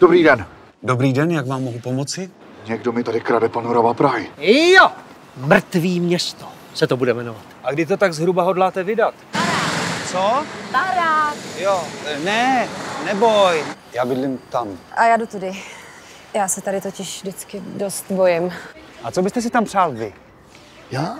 Dobrý den. Dobrý den, jak vám mohu pomoci? Někdo mi tady krade panorama Prahy. Jo! Mrtvý město se to bude jmenovat. A kdy to tak zhruba hodláte vydat? Co? Barák. Jo, ne, neboj. Já bydlím tam. A já jdu tudy. Já se tady totiž vždycky dost bojím. A co byste si tam přál vy? Já?